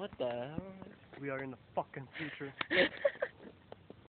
What the hell? We are in the fucking future.